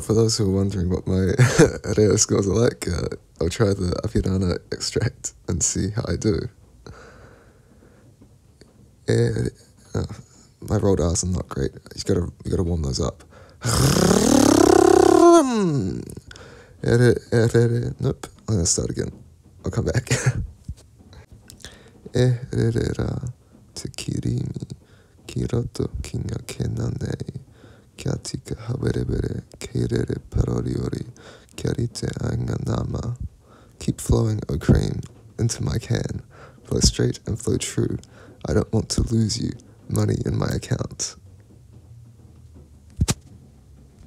For those who are wondering what my Reo scores are like, uh, I'll try the Apirana extract and see how I do. Eh, uh, my rolled R's are not great. You gotta, you gotta warm those up. Nope. I'm gonna start again. I'll come back. Kiroto kinga kena nei, kia tika hawerebere, keirere paroriori, kia rite. Keep flowing, O cream, into my can. Flow straight and flow true. I don't want to lose you. Money in my account.